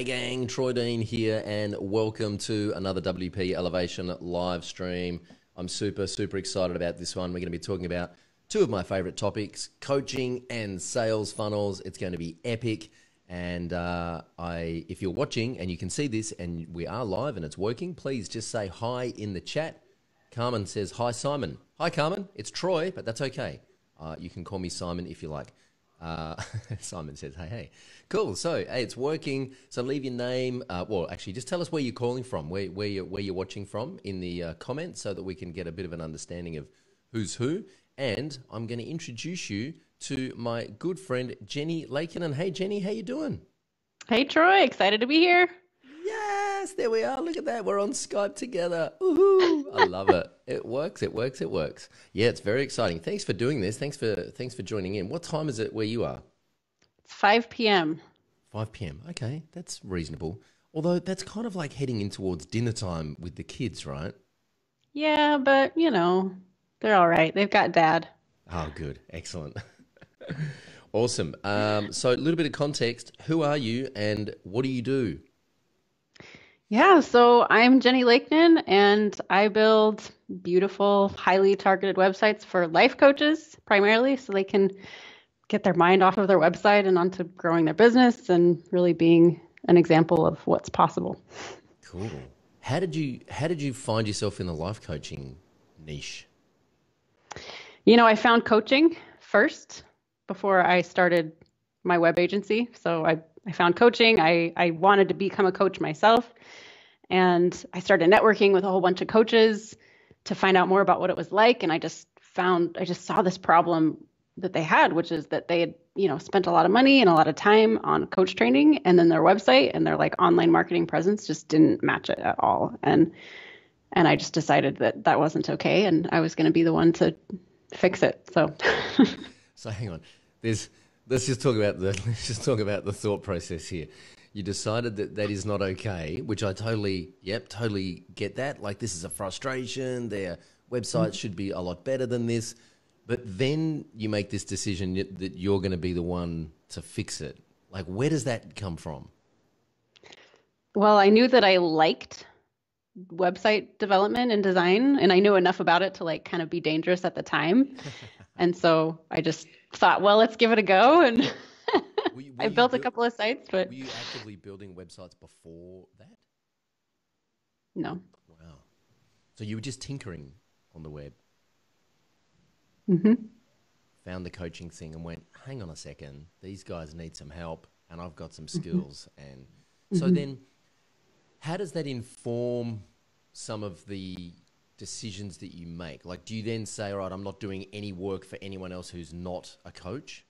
Hey gang, Troy Dean here, and welcome to another WP Elevation live stream. I'm super, super excited about this one. We're going to be talking about two of my favorite topics coaching and sales funnels. It's going to be epic. And uh, I, if you're watching and you can see this and we are live and it's working, please just say hi in the chat. Carmen says, Hi, Simon. Hi, Carmen. It's Troy, but that's okay. Uh, you can call me Simon if you like. Uh, Simon says, "Hey, hey, cool. So, hey, it's working. So, leave your name. Uh, well, actually, just tell us where you're calling from, where where you're where you're watching from in the uh, comments, so that we can get a bit of an understanding of who's who. And I'm going to introduce you to my good friend Jenny Lakenan. And hey, Jenny, how you doing? Hey, Troy. Excited to be here. Yes, there we are. Look at that. We're on Skype together. Woohoo! I love it. It works. It works. It works. Yeah, it's very exciting. Thanks for doing this. Thanks for thanks for joining in. What time is it where you are? It's 5 p.m. 5 p.m. Okay, that's reasonable. Although that's kind of like heading in towards dinner time with the kids, right? Yeah, but you know, they're all right. They've got dad. Oh, good. Excellent. awesome. Um, so, a little bit of context. Who are you and what do you do? Yeah, so I'm Jenny Lakenan, and I build beautiful, highly targeted websites for life coaches primarily so they can get their mind off of their website and onto growing their business and really being an example of what's possible. Cool. How did you how did you find yourself in the life coaching niche? You know, I found coaching first before I started my web agency. So I I found coaching. I, I wanted to become a coach myself. And I started networking with a whole bunch of coaches to find out more about what it was like. And I just found, I just saw this problem that they had, which is that they had, you know, spent a lot of money and a lot of time on coach training, and then their website and their like online marketing presence just didn't match it at all. And and I just decided that that wasn't okay, and I was going to be the one to fix it. So. so hang on. There's let's just talk about the let's just talk about the thought process here. You decided that that is not okay, which I totally, yep, totally get that. Like this is a frustration. Their website should be a lot better than this, but then you make this decision that you're going to be the one to fix it. Like, where does that come from? Well, I knew that I liked website development and design, and I knew enough about it to like kind of be dangerous at the time. and so I just thought, well, let's give it a go. And were you, were I built a couple of sites, but were you actively building websites before that? No. Wow. So you were just tinkering on the web. Mm-hmm. Found the coaching thing and went, hang on a second, these guys need some help, and I've got some mm-hmm. skills. Mm-hmm. And so mm-hmm. then, how does that inform some of the decisions that you make? Like, do you then say, all right, I'm not doing any work for anyone else who's not a coach?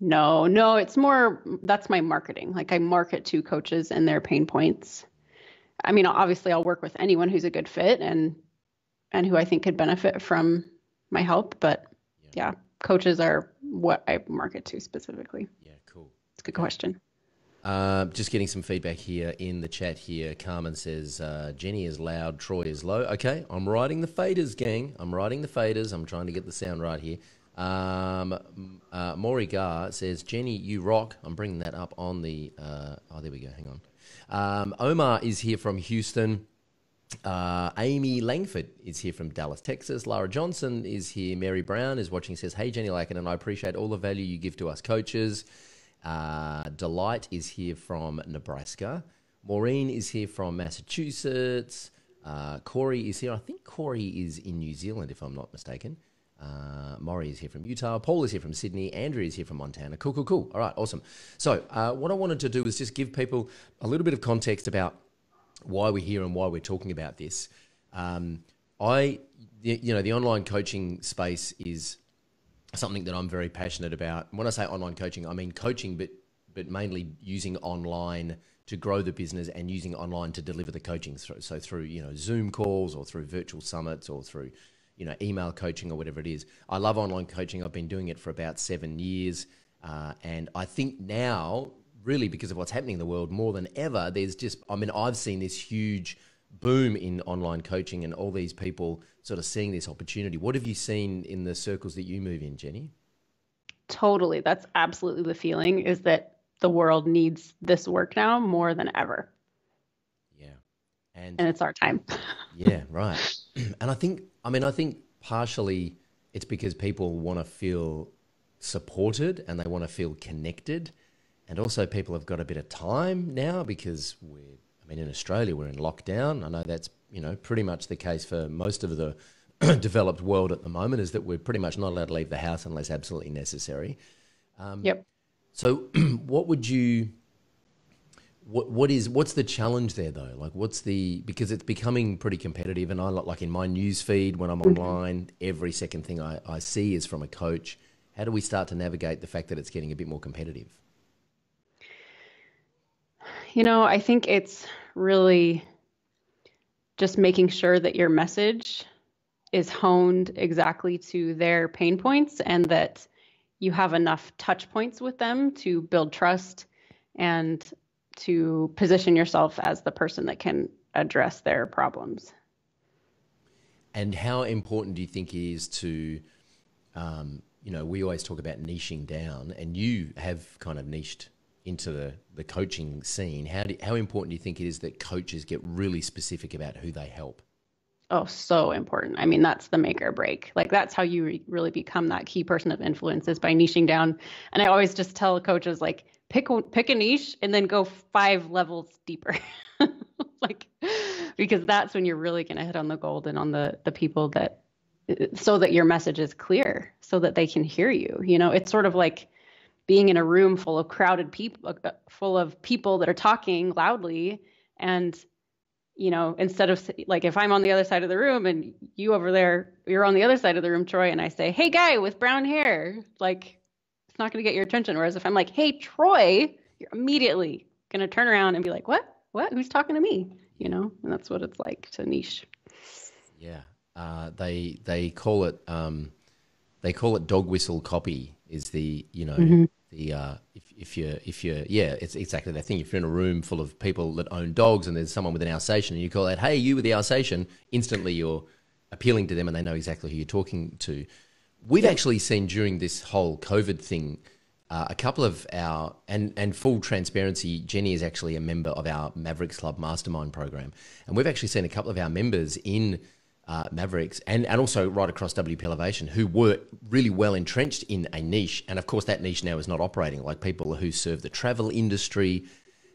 No, no, it's more that's my marketing. Like, I market to coaches and their pain points. I mean, obviously, I'll work with anyone who's a good fit and and who I think could benefit from my help. But yeah, yeah coaches are what I market to specifically. Yeah, cool. It's a good question. Uh, just getting some feedback here in the chat here. Carmen says, uh, Jenny is loud, Troy is low. Okay, I'm riding the faders, gang. I'm riding the faders. I'm trying to get the sound right here. Um, uh, Maury Gar says, Jenny, you rock. I'm bringing that up on the. Uh, oh, there we go. Hang on. Um, Omar is here from Houston. Uh, Amy Langford is here from Dallas, Texas. Lara Johnson is here. Mary Brown is watching. Says, "Hey Jenny Lakenan, and I appreciate all the value you give to us coaches." Uh, Delight is here from Nebraska. Maureen is here from Massachusetts. Uh, Corey is here. I think Corey is in New Zealand, if I'm not mistaken. Uh, Maury is here from Utah. Paul is here from Sydney. Andrew is here from Montana. Cool, cool, cool. All right, awesome. So, uh, what I wanted to do was just give people a little bit of context about why we're here and why we're talking about this. Um, I, you know, the online coaching space is something that I'm very passionate about. When I say online coaching, I mean coaching, but but mainly using online to grow the business and using online to deliver the coaching. So through you know Zoom calls or through virtual summits or through you know email coaching or whatever it is. I love online coaching. I've been doing it for about seven years, uh, and I think now really because of what's happening in the world more than ever. There's just I mean I've seen this huge boom in online coaching and all these people sort of seeing this opportunity. What have you seen in the circles that you move in, Jenny? Totally. That's absolutely the feeling is that the world needs this work now more than ever. Yeah. And, and it's our time. yeah, right. And I think, I mean, I think partially it's because people want to feel supported and they want to feel connected. And also, people have got a bit of time now because we're, I mean, in Australia, we're in lockdown. I know that's, you know, pretty much the case for most of the developed world at the moment, is that we're pretty much not allowed to leave the house unless absolutely necessary. Um, yep. So, what would you? What what is what's the challenge there though? Like, what's the because it's becoming pretty competitive, and I like in my news feed when I'm mm-hmm. online, every second thing I, I see is from a coach. How do we start to navigate the fact that it's getting a bit more competitive? You know, I think it's really just making sure that your message is honed exactly to their pain points and that you have enough touch points with them to build trust and to position yourself as the person that can address their problems. And how important do you think it is to, um, you know, we always talk about niching down, and you have kind of niched into the, the coaching scene. How, do, how important do you think it is that coaches get really specific about who they help? Oh, so important. I mean, that's the make or break. Like that's how you re- really become that key person of influence is by niching down. And I always just tell coaches like pick pick a niche and then go five levels deeper. like because that's when you're really going to hit on the gold and on the the people that so that your message is clear so that they can hear you. You know, it's sort of like being in a room full of crowded people uh, full of people that are talking loudly and you know, instead of like if I'm on the other side of the room and you over there, you're on the other side of the room, Troy, and I say, "Hey, guy with brown hair," like it's not going to get your attention. Whereas if I'm like, "Hey, Troy," you're immediately going to turn around and be like, "What? What? Who's talking to me?" You know, and that's what it's like to niche. Yeah, uh, they they call it um, they call it dog whistle copy. Is the you know mm-hmm. The uh, if if you're if you're yeah, it's exactly that thing. If you're in a room full of people that own dogs and there's someone with an Alsatian and you call out, "Hey, you with the Alsatian," instantly you're appealing to them and they know exactly who you're talking to. We've yeah. actually seen during this whole COVID thing. Uh, a couple of our and and full transparency, Jenny is actually a member of our Mavericks Club Mastermind program, and we've actually seen a couple of our members in uh, Mavericks and, and also right across WP Elevation who were really well entrenched in a niche. And of course, that niche now is not operating like people who serve the travel industry.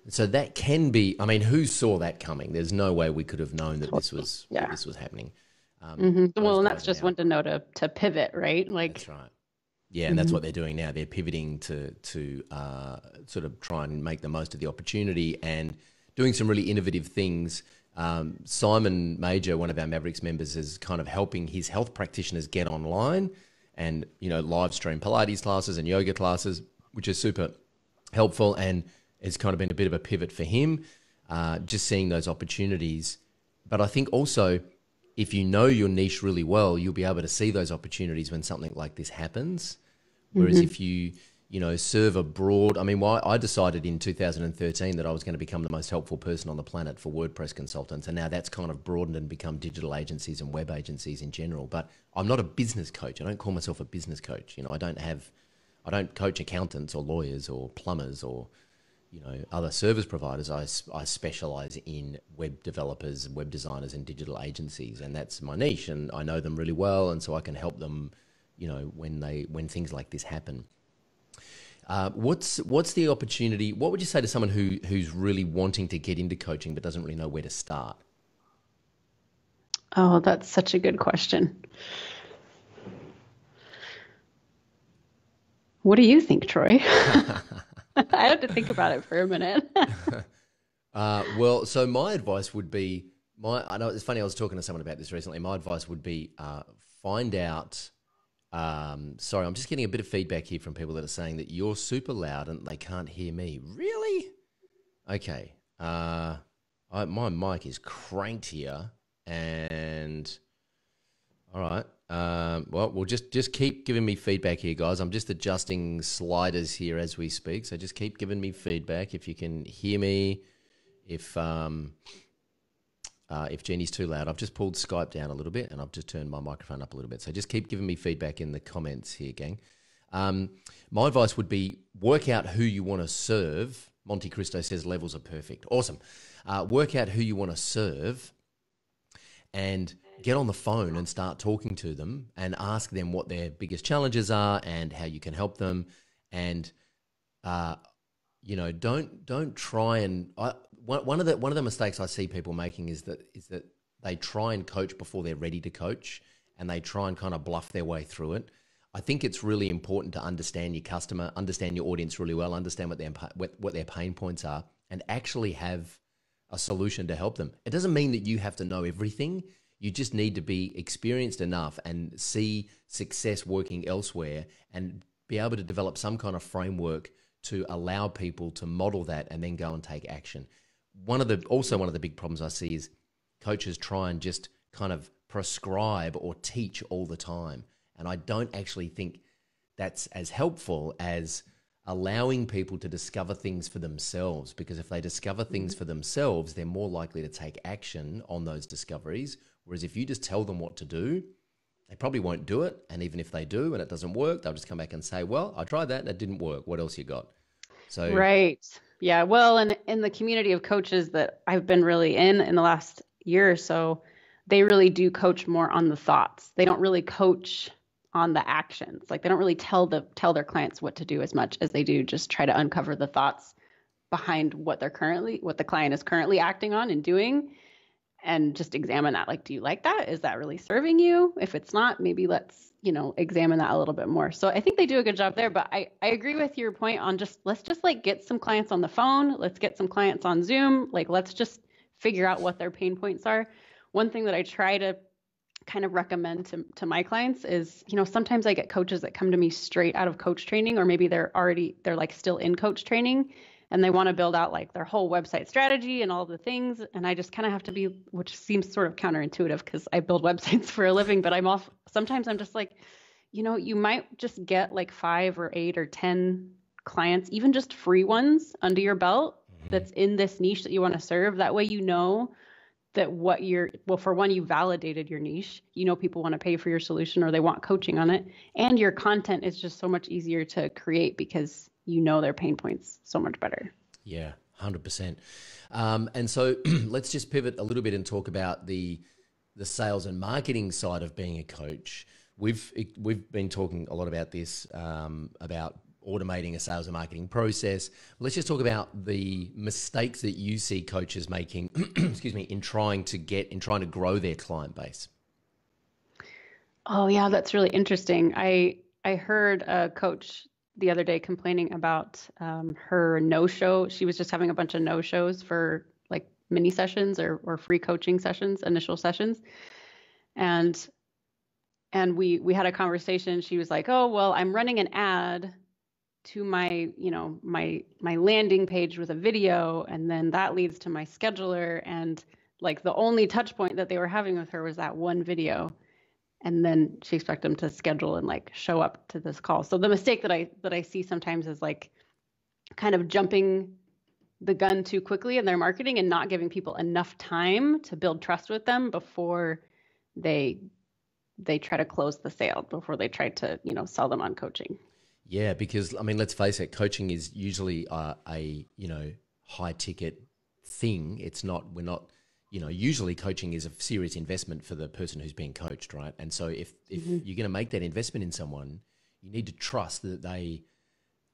So that can be, I mean, who saw that coming? There's no way we could have known that this was, yeah. this was happening. Um, mm-hmm. Well, and that's just one to know to, to pivot, right? Like, that's right. Yeah, and mm-hmm. that's what they're doing now. They're pivoting to to uh, sort of try and make the most of the opportunity and doing some really innovative things um, Simon Major, one of our Mavericks members, is kind of helping his health practitioners get online and you know live stream Pilates classes and yoga classes, which is super helpful and it's kind of been a bit of a pivot for him. Uh, just seeing those opportunities, but I think also if you know your niche really well, you'll be able to see those opportunities when something like this happens. Whereas mm-hmm. if you you know, serve a broad. I mean, why I decided in 2013 that I was going to become the most helpful person on the planet for WordPress consultants, and now that's kind of broadened and become digital agencies and web agencies in general. But I'm not a business coach. I don't call myself a business coach. You know, I don't have, I don't coach accountants or lawyers or plumbers or, you know, other service providers. I, I specialize in web developers, web designers, and digital agencies, and that's my niche, and I know them really well, and so I can help them, you know, when they when things like this happen. Uh, what's what's the opportunity? What would you say to someone who who's really wanting to get into coaching but doesn't really know where to start? Oh, that's such a good question. What do you think, Troy? I had to think about it for a minute. uh, well, so my advice would be my. I know it's funny. I was talking to someone about this recently. My advice would be uh, find out um, sorry, I'm just getting a bit of feedback here from people that are saying that you're super loud and they can't hear me. Really? Okay. Uh, I, my mic is cranked here, and all right. Um, well, we'll just just keep giving me feedback here, guys. I'm just adjusting sliders here as we speak, so just keep giving me feedback if you can hear me. If um, uh, if Jenny's too loud, I've just pulled Skype down a little bit and I've just turned my microphone up a little bit. So just keep giving me feedback in the comments here, gang. Um, my advice would be work out who you want to serve. Monte Cristo says levels are perfect. Awesome. Uh, work out who you want to serve and get on the phone and start talking to them and ask them what their biggest challenges are and how you can help them. And, uh, you know, don't don't try and I, one of the one of the mistakes I see people making is that is that they try and coach before they're ready to coach, and they try and kind of bluff their way through it. I think it's really important to understand your customer, understand your audience really well, understand what their what, what their pain points are, and actually have a solution to help them. It doesn't mean that you have to know everything. You just need to be experienced enough and see success working elsewhere and be able to develop some kind of framework to allow people to model that and then go and take action. One of the also one of the big problems I see is coaches try and just kind of prescribe or teach all the time. And I don't actually think that's as helpful as allowing people to discover things for themselves. Because if they discover things mm-hmm. for themselves, they're more likely to take action on those discoveries. Whereas if you just tell them what to do, they probably won't do it. And even if they do and it doesn't work, they'll just come back and say, Well, I tried that and it didn't work. What else you got? So Right. Yeah. Well, and in the community of coaches that I've been really in in the last year or so, they really do coach more on the thoughts. They don't really coach on the actions. Like they don't really tell the tell their clients what to do as much as they do just try to uncover the thoughts behind what they're currently what the client is currently acting on and doing and just examine that like do you like that? Is that really serving you? If it's not maybe let's you know examine that a little bit more. So i think they do a good job there but i i agree with your point on just let's just like get some clients on the phone. Let's get some clients on zoom. Like let's just figure out what their pain points are. One thing that I try to kind of recommend to, to my clients is, you know, sometimes I get coaches that come to me straight out of coach training, or maybe they're already, they're like still in coach training and they want to build out like their whole website strategy and all the things. And I just kind of have to be, which seems sort of counterintuitive because I build websites for a living, but I'm off, sometimes I'm just like, you know, you might just get like five or eight or 10 clients, even just free ones under your belt mm-hmm. that's in this niche that you want to serve. That way you know that what you're well for one you validated your niche you know people want to pay for your solution or they want coaching on it and your content is just so much easier to create because you know their pain points so much better yeah 100% um, and so let's just pivot a little bit and talk about the the sales and marketing side of being a coach we've we've been talking a lot about this um, about automating a sales and marketing process. Let's just talk about the mistakes that you see coaches making, excuse me, in trying to get in trying to grow their client base. Oh yeah, that's really interesting. I I heard a coach the other day complaining about um, her no show. She was just having a bunch of no shows for like mini sessions or or free coaching sessions, initial sessions, and and we we had a conversation. She was like, "Oh well, I'm running an ad to my you know my my landing page with a video and then that leads to my scheduler and like the only touch point that they were having with her was that one video and then she expect them to schedule and like show up to this call so the mistake that i that i see sometimes is like kind of jumping the gun too quickly in their marketing and not giving people enough time to build trust with them before they they try to close the sale before they try to you know sell them on coaching yeah, because I mean, let's face it, coaching is usually a, a you know high ticket thing. It's not. We're not. You know, usually coaching is a serious investment for the person who's being coached, right? And so, if if mm-hmm. you're going to make that investment in someone, you need to trust that they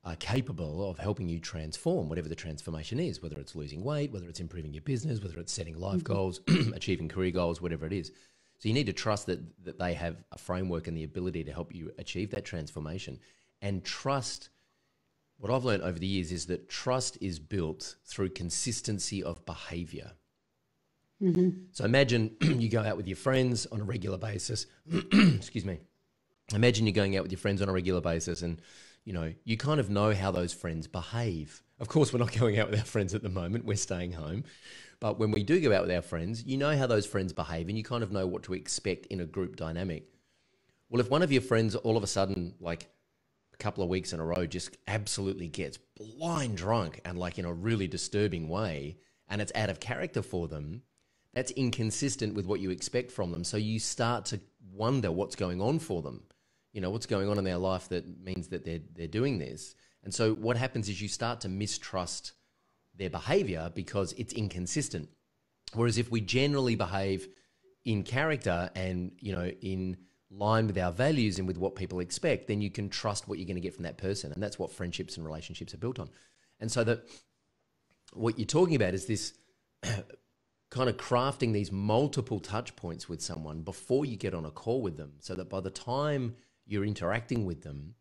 are capable of helping you transform whatever the transformation is, whether it's losing weight, whether it's improving your business, whether it's setting life mm-hmm. goals, achieving career goals, whatever it is. So you need to trust that that they have a framework and the ability to help you achieve that transformation. And trust, what I've learned over the years is that trust is built through consistency of behavior. Mm-hmm. So imagine you go out with your friends on a regular basis. Excuse me. Imagine you're going out with your friends on a regular basis and you know, you kind of know how those friends behave. Of course, we're not going out with our friends at the moment, we're staying home. But when we do go out with our friends, you know how those friends behave and you kind of know what to expect in a group dynamic. Well, if one of your friends all of a sudden like a couple of weeks in a row just absolutely gets blind drunk and like in a really disturbing way and it's out of character for them that's inconsistent with what you expect from them so you start to wonder what's going on for them you know, what's going on in their life that means that they're they're doing this. And so what happens is you start to mistrust their behavior because it's inconsistent. Whereas if we generally behave in character and, you know, in line with our values and with what people expect, then you can trust what you're going to get from that person. And that's what friendships and relationships are built on. And so that what you're talking about is this kind of crafting these multiple touch points with someone before you get on a call with them so that by the time you're interacting with them,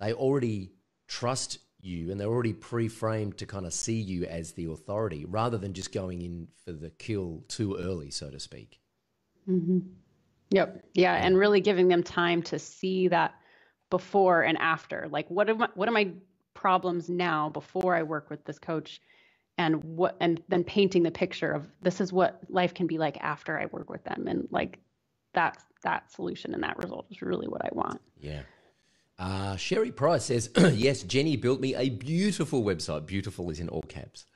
they already trust you and they're already pre-framed to kind of see you as the authority rather than just going in for the kill too early so to speak. Mm-hmm. yep. Yeah and really giving them time to see that before and after. Like what am I, what are my problems now before i work with this coach and what and then painting the picture of this is what life can be like after i work with them and like that's that solution and that result is really what i want yeah uh, Sherry Price says, Yes, Jenny built me a beautiful website. Beautiful is in all caps.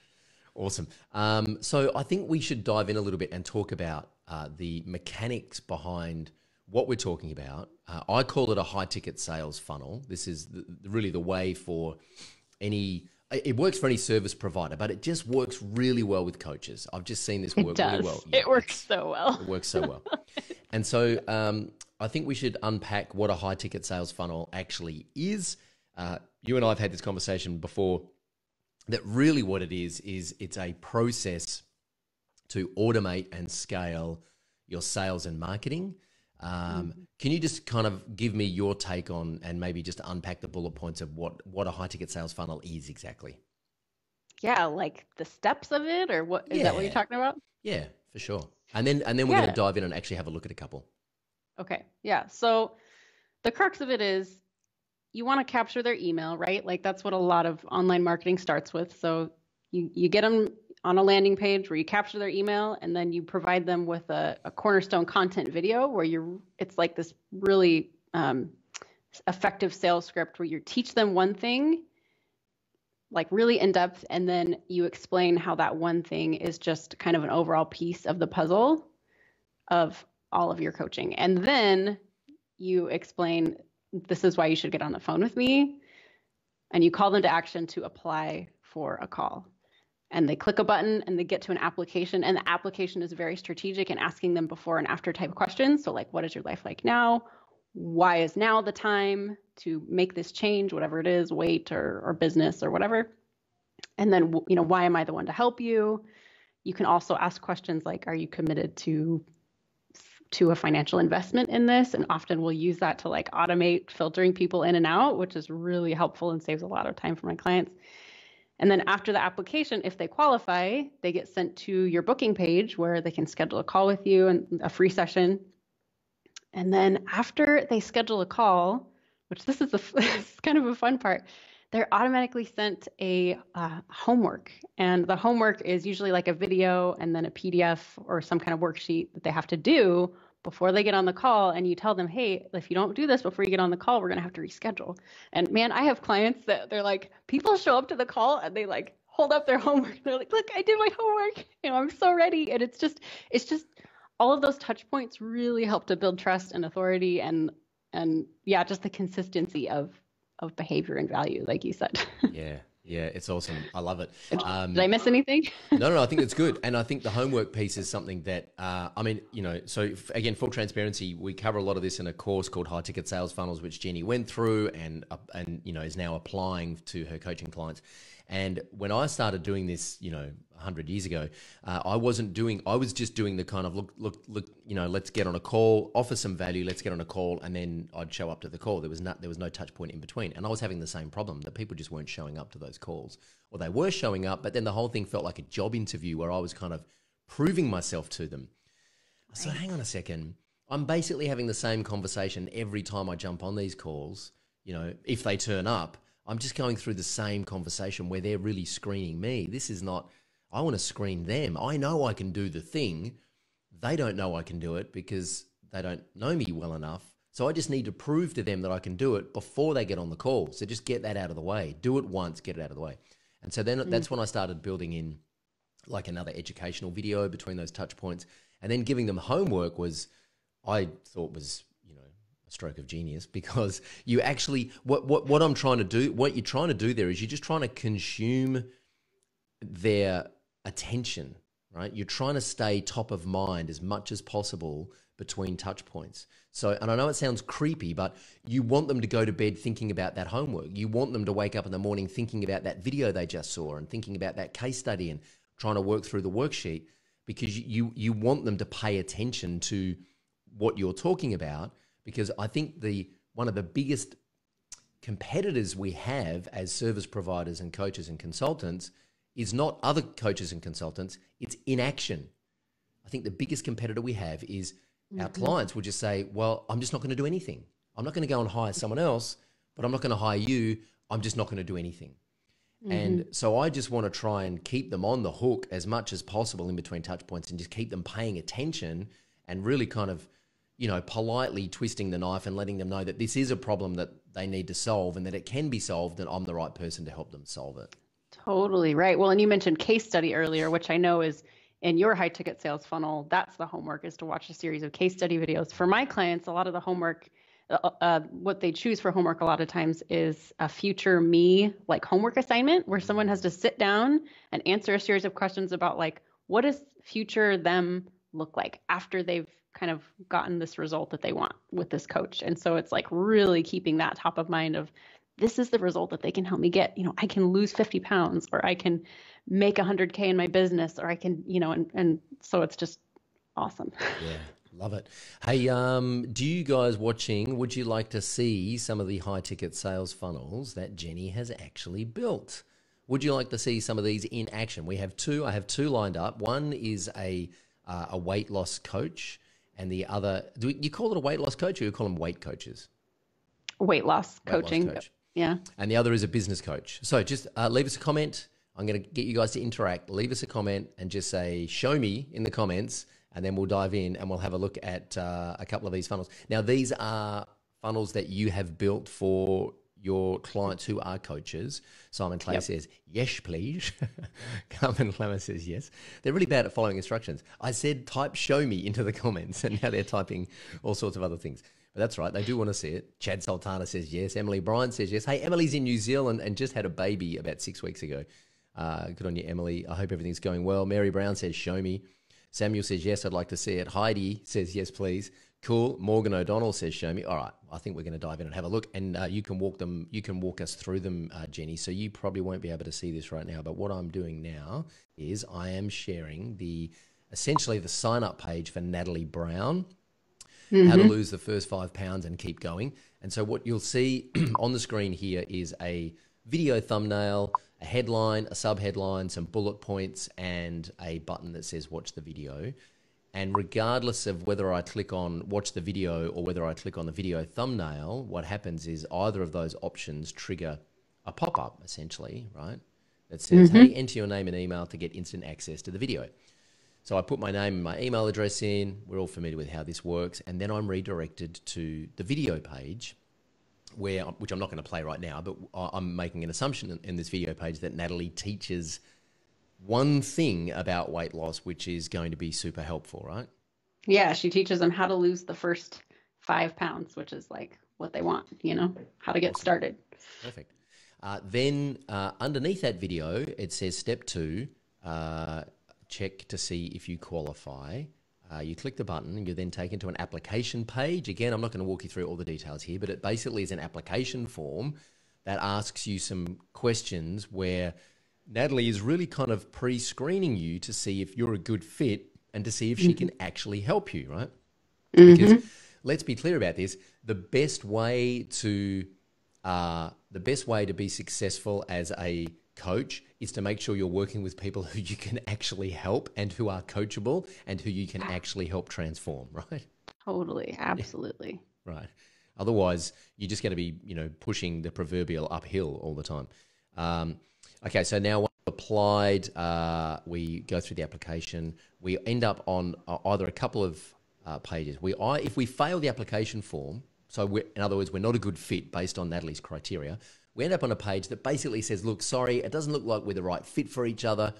Awesome. Um, so I think we should dive in a little bit and talk about uh, the mechanics behind what we're talking about. Uh, I call it a high ticket sales funnel. This is the, really the way for any. It works for any service provider, but it just works really well with coaches. I've just seen this work really well. Yeah, it works so well. It works so well. and so um, I think we should unpack what a high ticket sales funnel actually is. Uh, you and I have had this conversation before. That really what it is is it's a process to automate and scale your sales and marketing. Um, mm-hmm. Can you just kind of give me your take on and maybe just unpack the bullet points of what what a high ticket sales funnel is exactly? Yeah, like the steps of it, or what is yeah. that what you're talking about? Yeah, for sure. And then and then we're yeah. going to dive in and actually have a look at a couple. Okay. Yeah. So the crux of it is you want to capture their email, right? Like that's what a lot of online marketing starts with. So you, you get them on a landing page where you capture their email and then you provide them with a, a cornerstone content video where you're it's like this really um, effective sales script where you teach them one thing like really in depth and then you explain how that one thing is just kind of an overall piece of the puzzle of all of your coaching. And then you explain this is why you should get on the phone with me. And you call them to action to apply for a call. And they click a button and they get to an application. And the application is very strategic and asking them before and after type questions. So, like, what is your life like now? Why is now the time to make this change, whatever it is, weight or, or business or whatever? And then, you know, why am I the one to help you? You can also ask questions like, are you committed to to a financial investment in this and often we'll use that to like automate filtering people in and out which is really helpful and saves a lot of time for my clients and then after the application if they qualify they get sent to your booking page where they can schedule a call with you and a free session and then after they schedule a call which this is a kind of a fun part they're automatically sent a uh, homework. And the homework is usually like a video and then a PDF or some kind of worksheet that they have to do before they get on the call. And you tell them, hey, if you don't do this before you get on the call, we're going to have to reschedule. And man, I have clients that they're like, people show up to the call and they like hold up their homework. They're like, look, I did my homework. You know, I'm so ready. And it's just, it's just, all of those touch points really help to build trust and authority and and yeah just the consistency of of behavior and value, like you said. yeah. Yeah, it's awesome. I love it. Um, Did I miss anything? no, no, I think it's good. And I think the homework piece is something that, uh, I mean, you know, so again, full transparency, we cover a lot of this in a course called High Ticket Sales Funnels, which Jenny went through and, uh, and you know, is now applying to her coaching clients. And when I started doing this, you know, 100 years ago, uh, I wasn't doing, I was just doing the kind of look, look, look, you know, let's get on a call, offer some value, let's get on a call, and then I'd show up to the call. There was not, there was no touch point in between. And I was having the same problem that people just weren't showing up to those calls, or they were showing up, but then the whole thing felt like a job interview where I was kind of proving myself to them. So hang on a second. I'm basically having the same conversation every time I jump on these calls. You know, if they turn up, I'm just going through the same conversation where they're really screening me. This is not, I want to screen them. I know I can do the thing. They don't know I can do it because they don't know me well enough. So I just need to prove to them that I can do it before they get on the call. So just get that out of the way. Do it once, get it out of the way. And so then mm. that's when I started building in like another educational video between those touch points. And then giving them homework was, I thought was you know, a stroke of genius because you actually what what what I'm trying to do, what you're trying to do there is you're just trying to consume their attention, right? You're trying to stay top of mind as much as possible between touch points. So, and I know it sounds creepy, but you want them to go to bed thinking about that homework. You want them to wake up in the morning thinking about that video they just saw and thinking about that case study and trying to work through the worksheet because you you want them to pay attention to what you're talking about because I think the one of the biggest competitors we have as service providers and coaches and consultants is not other coaches and consultants, it's inaction. I think the biggest competitor we have is mm-hmm. our clients will just say, Well, I'm just not going to do anything. I'm not going to go and hire someone else, but I'm not going to hire you. I'm just not going to do anything. Mm-hmm. And so I just want to try and keep them on the hook as much as possible in between touch points and just keep them paying attention and really kind of, you know, politely twisting the knife and letting them know that this is a problem that they need to solve and that it can be solved and I'm the right person to help them solve it. Totally right. Well, and you mentioned case study earlier, which I know is in your high ticket sales funnel. That's the homework is to watch a series of case study videos. For my clients, a lot of the homework, uh, uh, uh, what they choose for homework a lot of times is a future me like homework assignment where someone has to sit down and answer a series of questions about like what does future them look like after they've kind of gotten this result that they want with this coach. And so it's like really keeping that top of mind of this is the result that they can help me get. You know, I can lose 50 pounds or I can make 100K in my business or I can, you know, and, and so it's just awesome. Yeah. Love it. Hey, um, do you guys watching, would you like to see some of the high ticket sales funnels that Jenny has actually built? Would you like to see some of these in action? We have two. I have two lined up. One is a uh, a weight loss coach, and the other. Do you call it a weight loss coach, or you call them weight coaches? Weight loss weight coaching. Loss coach. Yeah. And the other is a business coach. So just uh, leave us a comment. I'm going to get you guys to interact. Leave us a comment and just say, show me in the comments, and then we'll dive in and we'll have a look at uh, a couple of these funnels. Now, these are funnels that you have built for your clients who are coaches. Simon Clay yep. says, yes, please. Carmen Clemmer says, yes. They're really bad at following instructions. I said, type show me into the comments, and now they're typing all sorts of other things. But that's right. They do want to see it. Chad Sultana says yes. Emily Bryan says yes. Hey, Emily's in New Zealand and just had a baby about six weeks ago. Uh, good on you, Emily. I hope everything's going well. Mary Brown says, show me. Samuel says, yes, I'd like to see it. Heidi says, yes, please. Cool. Morgan O'Donnell says, show me. All right. I think we're going to dive in and have a look. And uh, you can walk them, you can walk us through them, uh, Jenny. So you probably won't be able to see this right now. But what I'm doing now is I am sharing the essentially the sign up page for Natalie Brown mm-hmm. how to mm-hmm. lose the first five pounds and keep going. And so, what you'll see on the screen here is a video thumbnail, a headline, a subheadline, some bullet points, and a button that says watch the video. And regardless of whether I click on watch the video or whether I click on the video thumbnail, what happens is either of those options trigger a pop up essentially, right? That says, mm-hmm. hey, enter your name and email to get instant access to the video. So I put my name and my email address in. We're all familiar with how this works. And then I'm redirected to the video page, where which I'm not going to play right now, but I'm making an assumption in this video page that Natalie teaches one thing about weight loss, which is going to be super helpful, right? Yeah, she teaches them how to lose the first five pounds, which is like what they want, you know, how to get started. Perfect. Uh, then uh, underneath that video, it says step two. Uh, check to see if you qualify. Uh, you click the button and you're then taken to an application page. Again, I'm not going to walk you through all the details here, but it basically is an application form that asks you some questions where Natalie is really kind of pre screening you to see if you're a good fit and to see if she mm-hmm. can actually help you, right? Mm-hmm. Because let's be clear about this the best way to uh, the best way to be successful as a coach is to make sure you're working with people who you can actually help and who are coachable and who you can actually help transform, right? Totally, absolutely. Yeah. Right. Otherwise, you're just going to be, you know, pushing the proverbial uphill all the time. Um, okay, so now applied, uh, we go through the application. We end up on uh, either a couple of uh, pages. We, I, if we fail the application form, so in other words, we're not a good fit based on Natalie's criteria, we end up on a page that basically says, look, sorry, it doesn't look like we're the right fit for each other.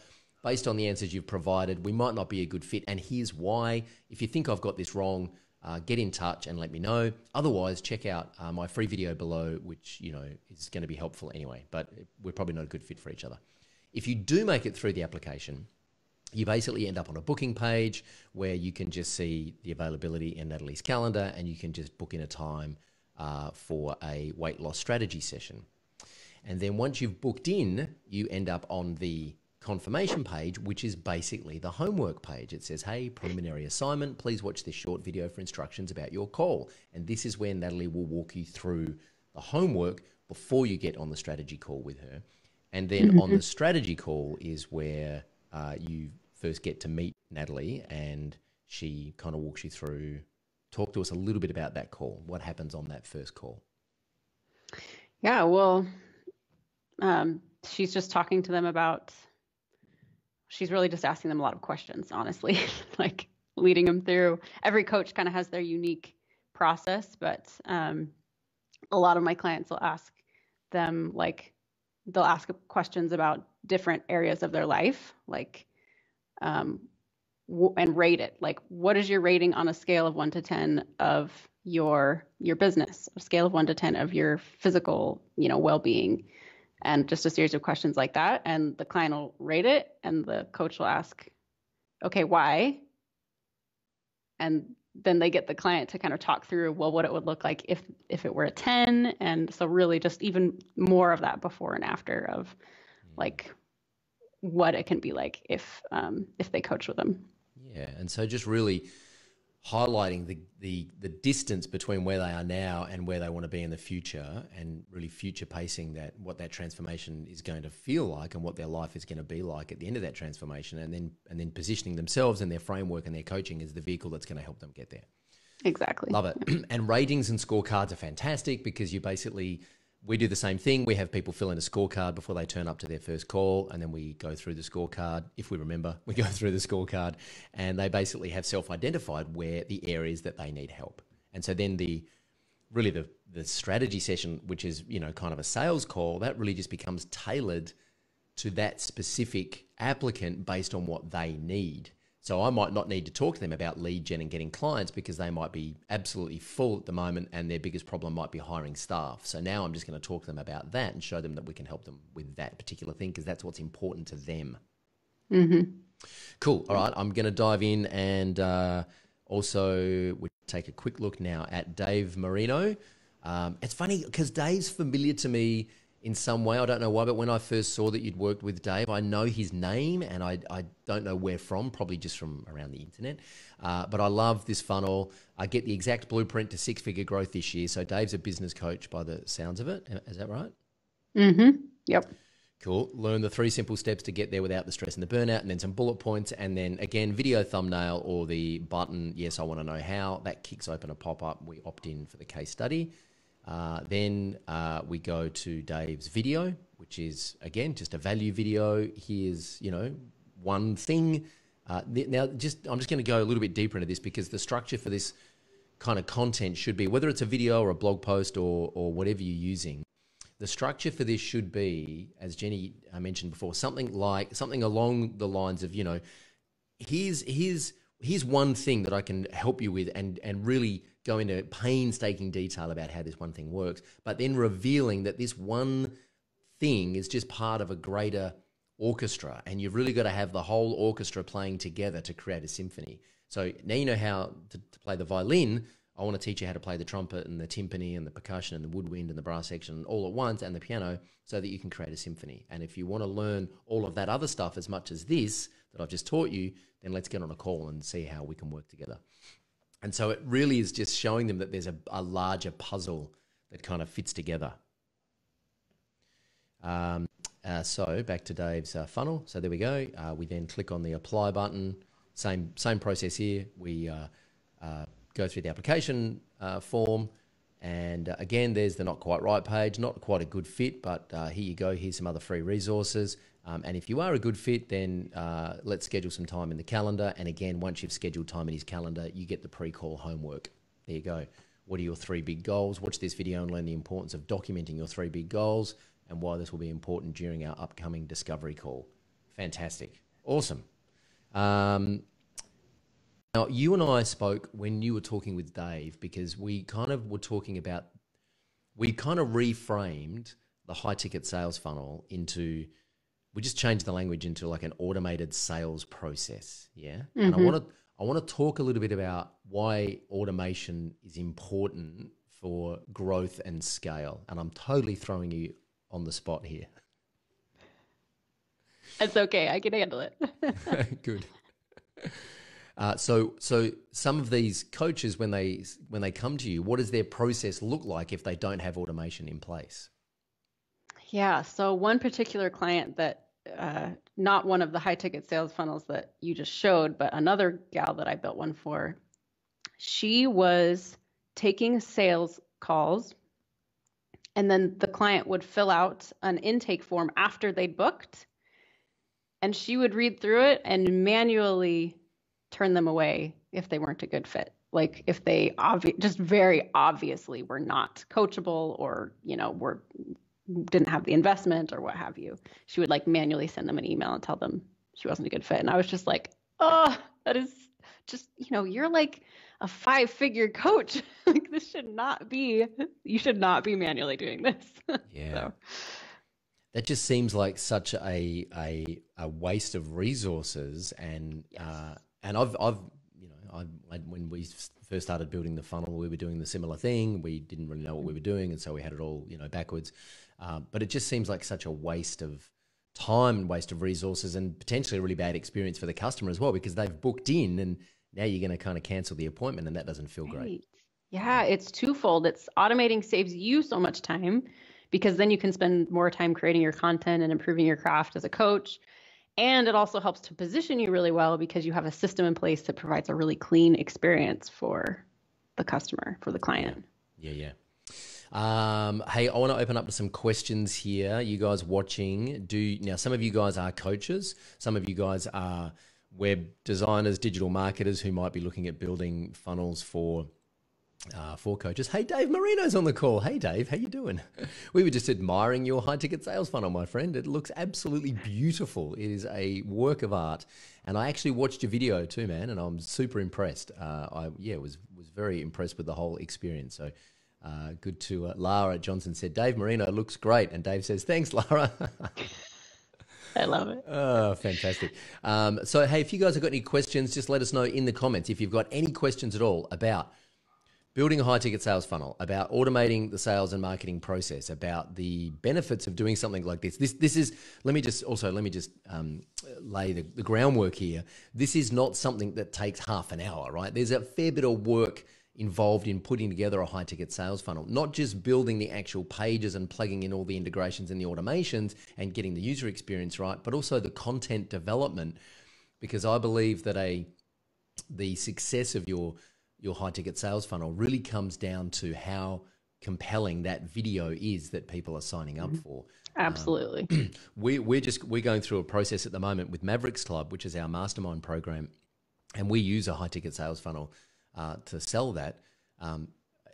Based on the answers you've provided, we might not be a good fit. And here's why. If you think I've got this wrong, uh, get in touch and let me know. Otherwise, check out uh, my free video below, which you know is going to be helpful anyway. But we're probably not a good fit for each other. If you do make it through the application, you basically end up on a booking page where you can just see the availability in Natalie's calendar, and you can just book in a time uh, for a weight loss strategy session. And then once you've booked in, you end up on the confirmation page, which is basically the homework page. It says, Hey, preliminary assignment, please watch this short video for instructions about your call. And this is where Natalie will walk you through the homework before you get on the strategy call with her. And then on the strategy call is where uh, you first get to meet Natalie and she kind of walks you through. Talk to us a little bit about that call. What happens on that first call? Yeah, well, um, she's just talking to them about she's really just asking them a lot of questions, honestly, like leading them through. Every coach kind of has their unique process, but um, a lot of my clients will ask them like they'll ask questions about different areas of their life, like um, w- and rate it. Like, what is your rating on a scale of one to ten of your your business? A scale of one to ten of your physical, you know, well being and just a series of questions like that. And the client will rate it, and the coach will ask, okay, why? And then they get the client to kind of talk through, well, what it would look like if if it were a 10. And so really just even more of that before and after of like what it can be like if um, if they coach with them. Yeah, and so just really highlighting the, the the distance between where they are now and where they want to be in the future and really future pacing that what that transformation is going to feel like and what their life is going to be like at the end of that transformation and then and then positioning themselves and their framework and their coaching as the vehicle that's going to help them get there. Exactly. Love it. And ratings and scorecards are fantastic because you basically we do the same thing. We have people fill in a scorecard before they turn up to their first call, and then we go through the scorecard. If we remember, we go through the scorecard, and they basically have self-identified where the areas that they need help. And so then the really the the strategy session, which is you know kind of a sales call, that really just becomes tailored to that specific applicant based on what they need. So I might not need to talk to them about lead gen and getting clients because they might be absolutely full at the moment and their biggest problem might be hiring staff. So now I'm just going to talk to them about that and show them that we can help them with that particular thing because that's what's important to them. Mm-hmm. Cool. All right. I'm going to dive in and uh, also we take a quick look now at Dave Marino. Um, it's funny because Dave's familiar to me in some way. I don't know why, but when I first saw that you'd worked with Dave, I know his name and I, I don't know where from, probably just from around the internet. Uh, but I love this funnel. I get the exact blueprint to six figure growth this year. So Dave's a business coach by the sounds of it. Is that right? Mm-hmm. Yep. Cool. Learn the three simple steps to get there without the stress and the burnout, and then some bullet points, and then again, video thumbnail or the button, yes, I want to know how. That kicks open a pop up. We opt in for the case study. Uh, then uh, we go to Dave's video, which is again just a value video. Here's you know one thing. Uh, now, just I'm just going to go a little bit deeper into this because the structure for this kind of content should be whether it's a video or a blog post or or whatever you're using. The structure for this should be, as Jenny uh, mentioned before, something like something along the lines of you know, here's here's here's one thing that I can help you with and and really go into painstaking detail about how this one thing works, but then revealing that this one thing is just part of a greater orchestra and you've really got to have the whole orchestra playing together to create a symphony. So now you know how to, to play the violin. I want to teach you how to play the trumpet and the timpani and the percussion and the woodwind and the brass section all at once and the piano so that you can create a symphony. And if you want to learn all of that other stuff as much as this that I've just taught you, then let's get on a call and see how we can work together. And so it really is just showing them that there's a, a larger puzzle that kind of fits together. Um, uh, so back to Dave's uh, funnel. So there we go. Uh, we then click on the apply button. Same same process here. We uh, uh, go through the application uh, form, and again, there's the not quite right page. Not quite a good fit, but here you go. Here's some other free resources. Um, and if you are a good fit, then uh, let's schedule some time in the calendar. And again, once you've scheduled time in his calendar, you get the pre call homework. There you go. What are your three big goals? Watch this video and learn the importance of documenting your three big goals and why this will be important during our upcoming discovery call. Fantastic. Awesome. Um, Now, you and I spoke when you were talking with Dave because we kind of were talking about, we kind of reframed the high ticket sales funnel into, we just changed the language into like an automated sales process. Yeah. Mm-hmm. And I want to, I want to talk a little bit about why automation is important for growth and scale. And I'm totally throwing you on the spot here. It's okay. I can handle it. Good. Uh, so, so some of these coaches, when they when they come to you, what does their process look like if they don't have automation in place? Yeah. So one particular client that, uh, not one of the high ticket sales funnels that you just showed, but another gal that I built one for, she was taking sales calls, and then the client would fill out an intake form after they'd booked, and she would read through it and manually turn them away if they weren't a good fit. Like if they obvi- just very obviously were not coachable or, you know, were didn't have the investment or what have you. She would like manually send them an email and tell them she wasn't a good fit. And I was just like, oh, that is just, you know, you're like a five figure coach. like this should not be, you should not be manually doing this. Yeah. so. That just seems like such a, a, a waste of resources and, yes. uh, and I've, I've, you know, I, when we first started building the funnel, we were doing the similar thing. We didn't really know what we were doing, and so we had it all, you know, backwards. Um, but it just seems like such a waste of time and waste of resources, and potentially a really bad experience for the customer as well because they've booked in, and now you're going to kind of cancel the appointment, and that doesn't feel right. great. Yeah, it's twofold. It's automating saves you so much time because then you can spend more time creating your content and improving your craft as a coach and it also helps to position you really well because you have a system in place that provides a really clean experience for the customer, for the client. Yeah, yeah. Um, hey, I want to open up to some questions here. You guys watching, do now some of you guys are coaches, some of you guys are web designers, digital marketers who might be looking at building funnels for uh, for coaches. Hey, Dave Marino's on the call. Hey, Dave, how you doing? We were just admiring your high ticket sales funnel, my friend. It looks absolutely beautiful. It is a work of art, and I actually watched your video too, man, and I'm super impressed. Uh, I yeah was was very impressed with the whole experience. So. Uh, good to uh, Lara Johnson said Dave Marino looks great, and Dave says thanks, Lara. I love it. Oh, fantastic. Um, so, hey, if you guys have got any questions, just let us know in the comments. If you've got any questions at all about building a high ticket sales funnel, about automating the sales and marketing process, about the benefits of doing something like this. This this is let me just also let me just um, lay the, the groundwork here. This is not something that takes half an hour, right? There's a fair bit of work involved in putting together a high ticket sales funnel, not just building the actual pages and plugging in all the integrations and the automations and getting the user experience right, but also the content development. Because I believe that a the success of your your high ticket sales funnel really comes down to how compelling that video is that people are signing up mm-hmm. for. Absolutely. Um, we, we're just we're going through a process at the moment with Mavericks Club, which is our mastermind program, and we use a high ticket sales funnel uh, to sell that. Um,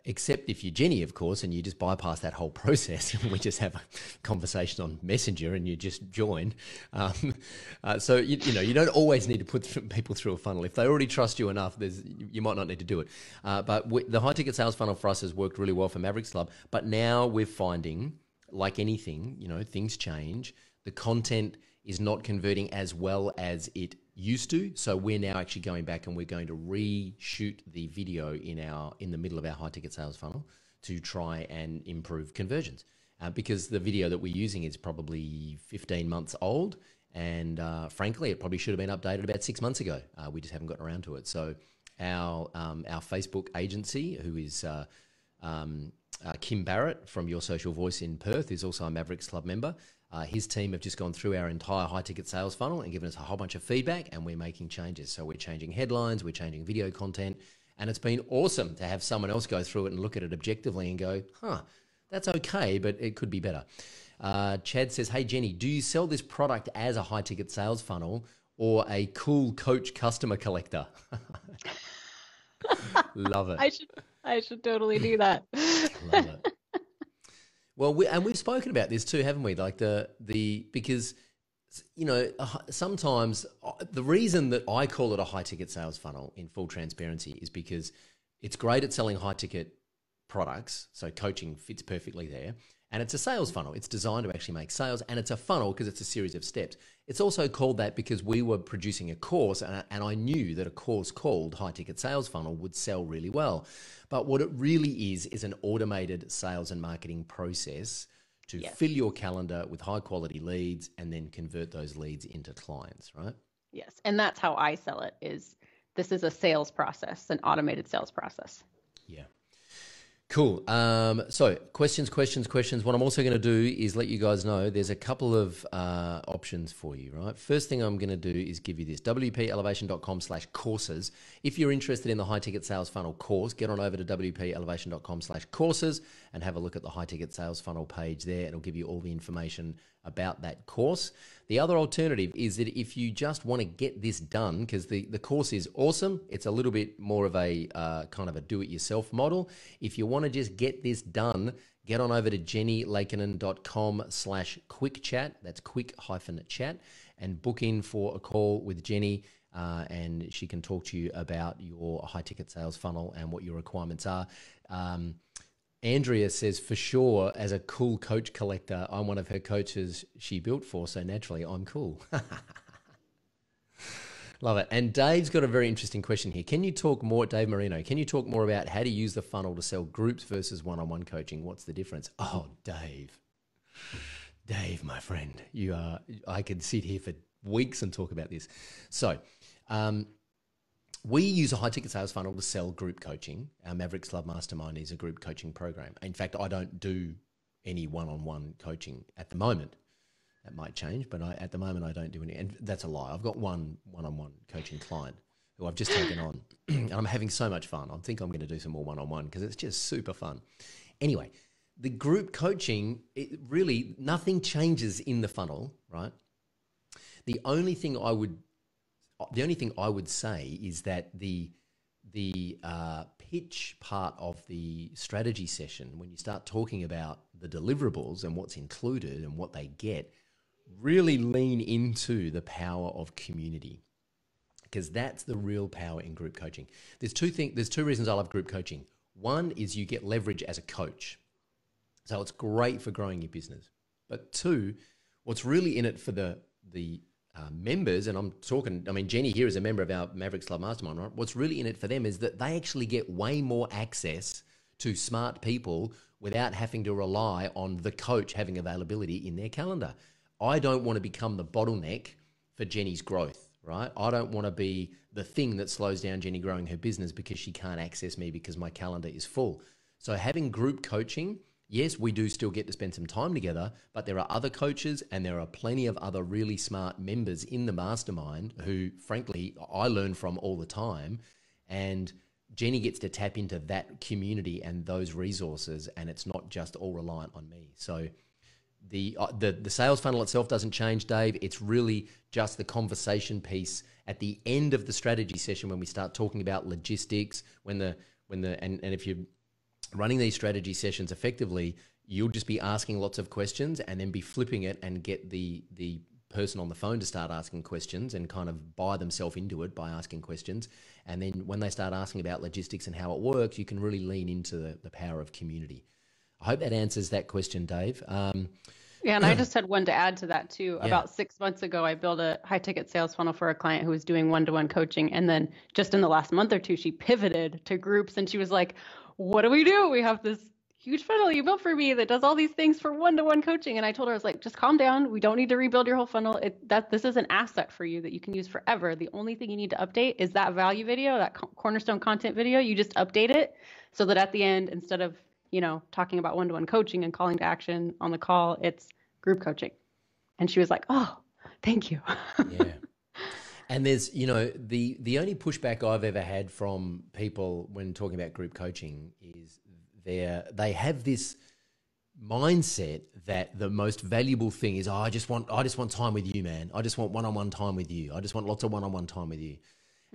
except if you're Jenny, of course, and you just bypass that whole process and we just have a conversation on Messenger and you just join. Um, uh, so, you, you, know, you don't always need to put people through a funnel. If they already trust you enough, there's, you might not need to do it. Uh, but we, the high ticket sales funnel for us has worked really well for Mavericks Club. But now we're finding, like anything, you know, things change. The content is not converting as well as it used to. So we're now actually going back and we're going to reshoot the video in our in the middle of our high ticket sales funnel to try and improve conversions. Uh, because the video that we're using is probably 15 months old, and uh, frankly, it probably should have been updated about six months ago. Uh, we just haven't gotten around to it. So our um, our Facebook agency, who is uh, um, uh, Kim Barrett from Your Social Voice in Perth, is also a Mavericks Club member. Uh, his team have just gone through our entire high ticket sales funnel and given us a whole bunch of feedback, and we're making changes. So we're changing headlines, we're changing video content, and it's been awesome to have someone else go through it and look at it objectively and go, huh, that's okay, but it could be better. Uh, Chad says, Hey, Jenny, do you sell this product as a high ticket sales funnel or a cool coach customer collector? Love it. I should, I should totally do that. Love it. Well, we, and we've spoken about this too, haven't we? Like the the because you know, sometimes uh, the reason that I call it a high ticket sales funnel in full transparency is because it's great at selling high ticket products. So coaching fits perfectly there. And it's a sales funnel. It's designed to actually make sales, and it's a funnel because it's a series of steps. It's also called that because we were producing a course, and, and I knew that a course called High Ticket Sales Funnel would sell really well. But what it really is, is an automated sales and marketing process to yes. fill your calendar with high quality leads and then convert those leads into clients, right? Yes. And that's how I sell it is this is a sales process, an automated sales process. Yeah. Cool. Um, so, questions, questions, questions. What I'm also going to do is let you guys know there's a couple of uh, options for you, right? First thing I'm going to do is give you this wpelevation.com slash courses. If you're interested in the high ticket sales funnel course, get on over to wpelevation.com slash courses and have a look at the high ticket sales funnel page there. It'll give you all the information about that course. The other alternative is that if you just want to get this done, because the, the course is awesome, it's a little bit more of a uh, kind of a do it yourself model. If you want to just get this done, get on over to jennielakenan.com slash quick chat. That's quick hyphen chat and book in for a call with Jenny. Uh, and she can talk to you about your high ticket sales funnel and what your requirements are. Um, Andrea says, for sure, as a cool coach collector, I'm one of her coaches she built for, so naturally I'm cool. Love it. And Dave's got a very interesting question here. Can you talk more, Dave Marino, can you talk more about how to use the funnel to sell groups versus one on one coaching? What's the difference? Oh, Dave. Dave, my friend, you are, I could sit here for weeks and talk about this. So, um, we use a high ticket sales funnel to sell group coaching. Our Mavericks Love Mastermind is a group coaching program. In fact, I don't do any one on one coaching at the moment. That might change, but I, at the moment, I don't do any. And that's a lie. I've got one one on one coaching client who I've just taken on, and I'm having so much fun. I think I'm going to do some more one on one because it's just super fun. Anyway, the group coaching, it really nothing changes in the funnel, right? The only thing I would the only thing I would say is that the the uh, pitch part of the strategy session, when you start talking about the deliverables and what's included and what they get, really lean into the power of community because that's the real power in group coaching. There's two things. There's two reasons I love group coaching. One is you get leverage as a coach, so it's great for growing your business. But two, what's really in it for the the uh, members, and I'm talking, I mean, Jenny here is a member of our Mavericks Club Mastermind, right? What's really in it for them is that they actually get way more access to smart people without having to rely on the coach having availability in their calendar. I don't want to become the bottleneck for Jenny's growth, right? I don't want to be the thing that slows down Jenny growing her business because she can't access me because my calendar is full. So having group coaching yes, we do still get to spend some time together, but there are other coaches and there are plenty of other really smart members in the mastermind who, frankly, I learn from all the time. And Jenny gets to tap into that community and those resources, and it's not just all reliant on me. So, the, uh, the the sales funnel itself doesn't change, Dave. It's really just the conversation piece at the end of the strategy session when we start talking about logistics. When the when the and, and if you running these strategy sessions effectively, you'll just be asking lots of questions and then be flipping it and get the the person on the phone to start asking questions and kind of buy themselves into it by asking questions. And then when they start asking about logistics and how it works, you can really lean into the, the power of community. I hope that answers that question, Dave. Um, yeah, and I just had one to add to that too. Yeah. About six months ago, I built a high ticket sales funnel for a client who was doing one to one coaching. And then just in the last month or two, she pivoted to groups and she was like, what do we do? We have this huge funnel. You built for me that does all these things for one-to-one coaching. And i told her i was like just calm down. We don't need to rebuild your whole funnel. It, that this is an asset for you that you can use forever. The only thing you need to update is that value video that co- cornerstone content video. You just update it so that at the end instead of you know talking about one-to-one coaching and calling to action on the call it's group coaching. And she was like oh thank you. Yeah and there's, you know, the the only pushback I've ever had from people when talking about group coaching is they they have this mindset that the most valuable thing is oh, I just want I just want time with you, man. I just want one-on-one time with you. I just want lots of one-on-one time with you.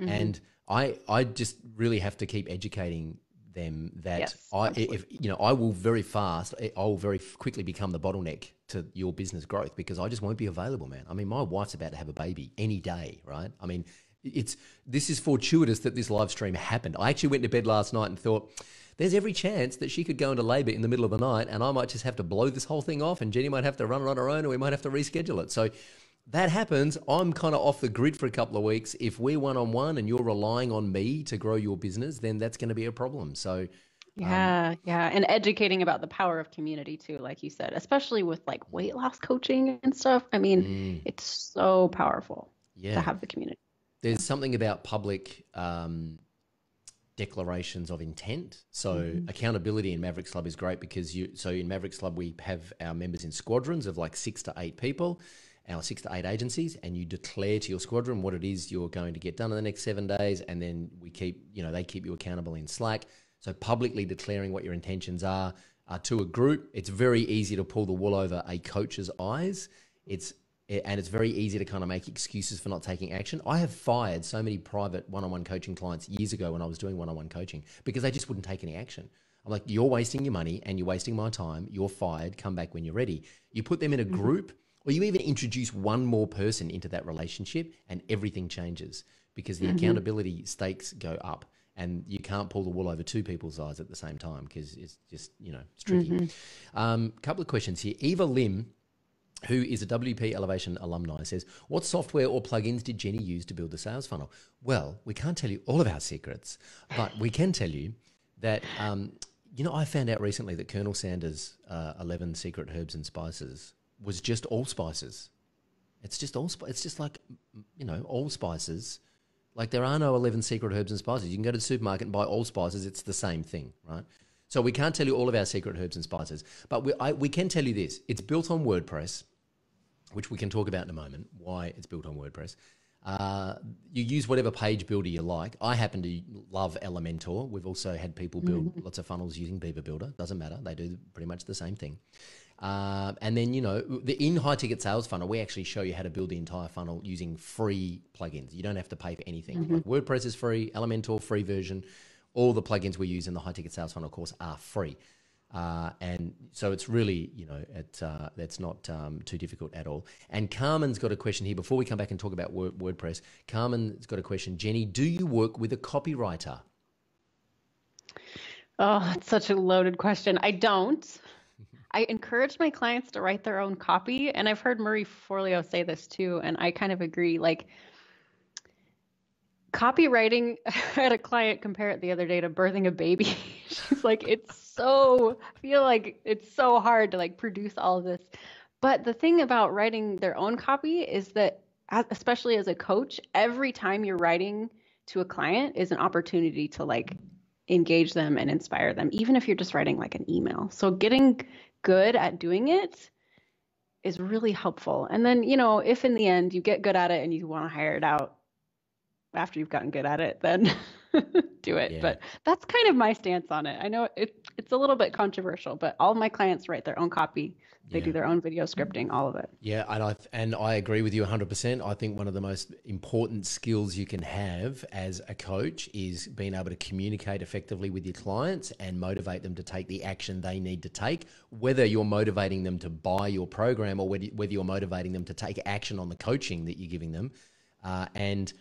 Mm-hmm. And I I just really have to keep educating them that Yes, I, absolutely. if you know, I will very fast, I will very quickly become the bottleneck to your business growth because I just won't be available, man. I mean, my wife's about to have a baby any day, right? I mean, it's this is fortuitous that this live stream happened. I actually went to bed last night and thought. There's every chance that she could go into labour in the middle of the night, and I might just have to blow this whole thing off, and Jenny might have to run it on her own, and we might have to reschedule it. So that happens. I'm kind of off the grid for a couple of weeks. If we're one on one and you're relying on me to grow your business, then that's going to be a problem. So, um, Yeah, yeah, and educating about the power of community too, like you said, especially with like weight loss coaching and stuff. I mean, mm. it's so powerful yeah, to have the community. there's something about public um, declarations of intent. So mm-hmm. accountability in Mavericks Club is great because you. So in Mavericks Club we have our members in squadrons of like six to eight people, our six to eight agencies, and you declare to your squadron what it is you're going to get done in the next seven days, and then we keep you know they keep you accountable in Slack. So publicly declaring what your intentions are uh, to a group, it's very easy to pull the wool over a coach's eyes. It's and it's very easy to kind of make excuses for not taking action. I have fired so many private one-on-one coaching clients years ago when I was doing one-on-one coaching because they just wouldn't take any action. I'm like, you're wasting your money and you're wasting my time. You're fired. Come back when you're ready. You put them in a group, or you even introduce one more person into that relationship, and everything changes because the accountability stakes go up. And you can't pull the wool over two people's eyes at the same time because it's just, you know, it's tricky. Um, couple of questions here. Eva Lim who is a WP Elevation alumni, says, What software or plugins did Jenny use to build the sales funnel? Well, we can't tell you all of our secrets, but we can tell you that, um, you know, I found out recently that Colonel Sanders' uh, 11 secret herbs and spices was just all spices. It's just all, it's just like, you know, all spices. Like there are no 11 secret herbs and spices. You can go to the supermarket and buy all spices. It's the same thing, right? So we can't tell you all of our secret herbs and spices, but we, I, we can tell you this. It's built on WordPress which we can talk about in a moment, why it's built on WordPress. Uh, you use whatever page builder you like. I happen to love Elementor. We've also had people build lots of funnels using Beaver Builder. Doesn't matter. They do pretty much the same thing. Uh, and then, you know, the in high ticket sales funnel, we actually show you how to build the entire funnel using free plugins. You don't have to pay for anything. Like WordPress is free, Elementor free version. All the plugins we use in the high ticket sales funnel course are free. Uh, and so it's really, you know, it, uh, that's not um, too difficult at all. And Carmen's got a question here before we come back and talk about Word- WordPress. Carmen's got a question. Jenny, do you work with a copywriter? Oh, it's such a loaded question. I don't. I encourage my clients to write their own copy, and I've heard Marie Forleo say this too, and I kind of agree. Like copywriting, I had a client compare it the other day to birthing a baby. She's like, it's so I feel like it's so hard to like produce all of this. But the thing about writing their own copy is that especially as a coach, every time you're writing to a client is an opportunity to like engage them and inspire them, even if you're just writing like an email. So getting good at doing it is really helpful. And then, you know, if in the end you get good at it and you want to hire it out after you've gotten good at it, then do it. Yeah. But that's kind of my stance on it. I know it it's a little bit controversial, but all of my clients write their own copy. They do their own video scripting, all of it. Yeah, and I and I agree with you 100%. I think one of the most important skills you can have as a coach is being able to communicate effectively with your clients and motivate them to take the action they need to take, whether you're motivating them to buy your program or whether whether you're motivating them to take action on the coaching that you're giving them. Uh, and